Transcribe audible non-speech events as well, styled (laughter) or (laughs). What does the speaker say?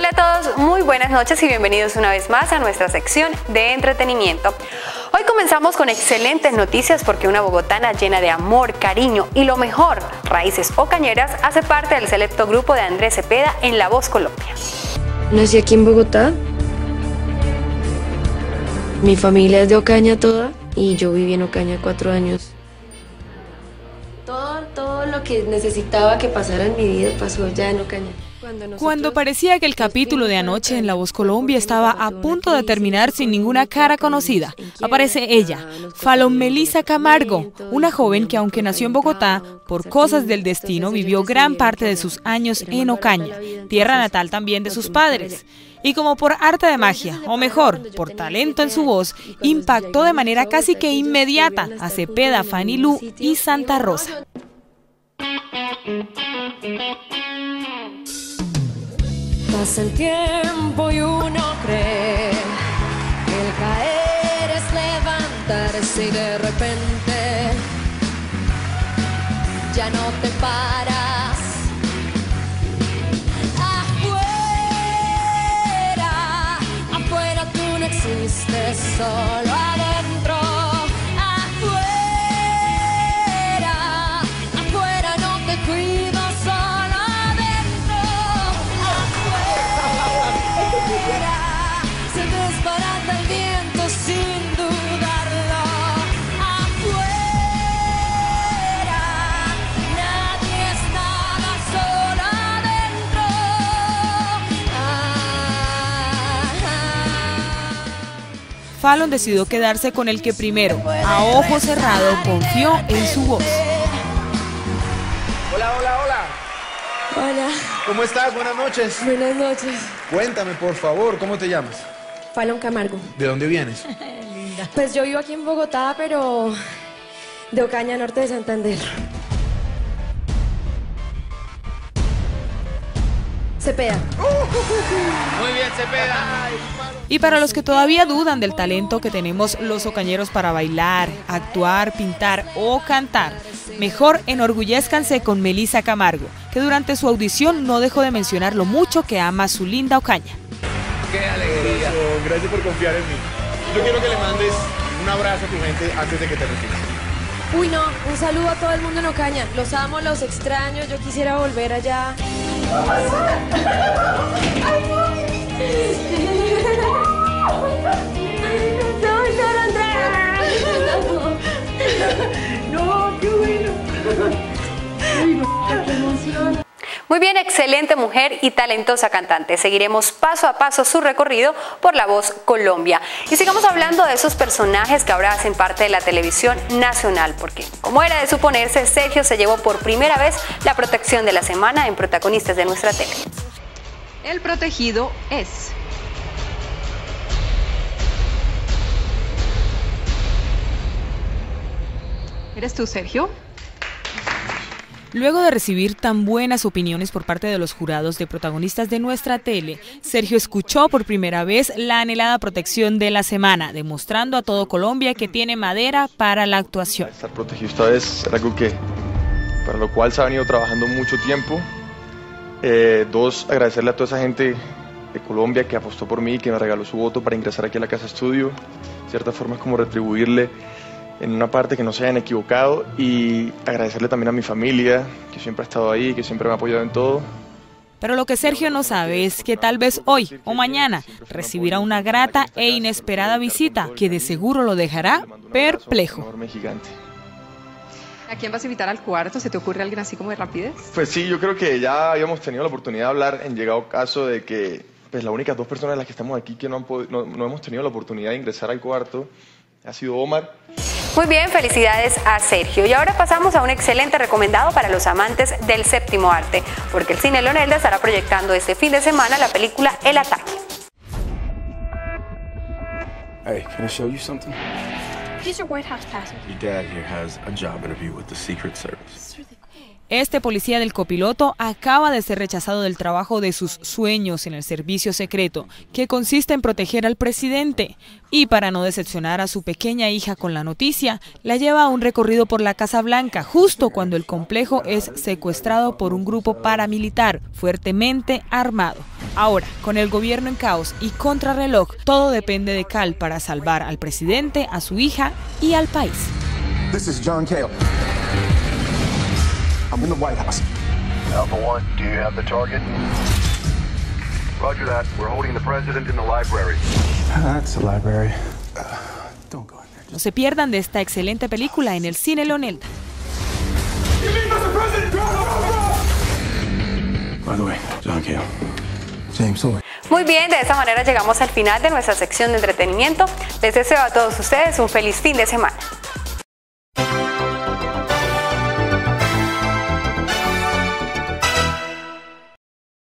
Hola a todos, muy buenas noches y bienvenidos una vez más a nuestra sección de entretenimiento. Hoy comenzamos con excelentes noticias porque una bogotana llena de amor, cariño y lo mejor, raíces o cañeras, hace parte del selecto grupo de Andrés Cepeda en La Voz Colombia. Nací aquí en Bogotá. Mi familia es de Ocaña toda y yo viví en Ocaña cuatro años. Todo, todo lo que necesitaba que pasara en mi vida pasó ya en Ocaña. Cuando parecía que el capítulo de anoche en La Voz Colombia estaba a punto de terminar sin ninguna cara conocida, aparece ella, Falon Melissa Camargo, una joven que aunque nació en Bogotá, por cosas del destino vivió gran parte de sus años en Ocaña, tierra natal también de sus padres. Y como por arte de magia, o mejor, por talento en su voz, impactó de manera casi que inmediata a Cepeda, Fanny Lu y Santa Rosa. Pasa el tiempo y uno cree que el caer es levantarse y de repente ya no te paras. Afuera, afuera tú no existes, solo Fallon decidió quedarse con el que primero, a ojo cerrado, confió en su voz. Hola, hola, hola. Hola, ¿Cómo estás? Buenas noches. buenas noches. Cuéntame, por favor, ¿cómo te llamas? Falon Camargo. ¿De dónde vienes? (laughs) Pues yo vivo aquí en Bogotá, pero de Ocaña, norte de Santander. Cepeda. Muy bien, Cepeda. Y para los que todavía dudan del talento que tenemos los ocañeros para bailar, actuar, pintar o cantar, mejor enorgullezcanse con Melissa Camargo, que durante su audición no dejó de mencionar lo mucho que ama a su linda Ocaña. Qué alegría. Gracias por confiar en mí. Yo quiero que le mandes un abrazo a tu gente antes de que te retires. Uy, no, un saludo a todo el mundo en Ocaña. Los amo, los extraño. Yo quisiera volver allá. Ai, Muy bien, excelente mujer y talentosa cantante. Seguiremos paso a paso su recorrido por La Voz Colombia. Y sigamos hablando de esos personajes que ahora hacen parte de la televisión nacional, porque como era de suponerse, Sergio se llevó por primera vez la protección de la semana en protagonistas de nuestra tele. El protegido es. ¿Eres tú, Sergio? Luego de recibir tan buenas opiniones por parte de los jurados de protagonistas de nuestra tele, Sergio escuchó por primera vez la anhelada protección de la semana, demostrando a todo Colombia que tiene madera para la actuación. Estar protegido esta vez era algo que, para lo cual se ha venido trabajando mucho tiempo. Eh, dos, agradecerle a toda esa gente de Colombia que apostó por mí, que me regaló su voto para ingresar aquí a la Casa Estudio. De cierta forma es como retribuirle en una parte que no se hayan equivocado y agradecerle también a mi familia, que siempre ha estado ahí, que siempre me ha apoyado en todo. Pero lo que Sergio no sabe es que tal vez hoy o mañana recibirá una grata e inesperada visita que de seguro lo dejará perplejo. Enorme, gigante. ¿A quién vas a invitar al cuarto? ¿Se te ocurre alguien así como de rapidez? Pues sí, yo creo que ya habíamos tenido la oportunidad de hablar en llegado caso de que pues las únicas dos personas de las que estamos aquí que no, han no, no hemos tenido la oportunidad de ingresar al cuarto ha sido Omar. Muy bien, felicidades a Sergio. Y ahora pasamos a un excelente recomendado para los amantes del séptimo arte, porque el Cine Leonelda estará proyectando este fin de semana la película El Ataque. Hey, can I show you something? Here's your White House pass. Your dad here has a job interview with the Secret Service. Este policía del copiloto acaba de ser rechazado del trabajo de sus sueños en el servicio secreto, que consiste en proteger al presidente. Y para no decepcionar a su pequeña hija con la noticia, la lleva a un recorrido por la Casa Blanca justo cuando el complejo es secuestrado por un grupo paramilitar fuertemente armado. Ahora, con el gobierno en caos y contrarreloj, todo depende de Cal para salvar al presidente, a su hija y al país. This is John. I'm in the White House. Alpha One, do you have the target? Roger that. We're holding the president in the library. That's the library. No se pierdan de esta excelente película en el cine Leonelda. By the way, John Cale. James Owen. Muy bien, de esa manera llegamos al final de nuestra sección de entretenimiento. Les deseo a todos ustedes un feliz fin de semana.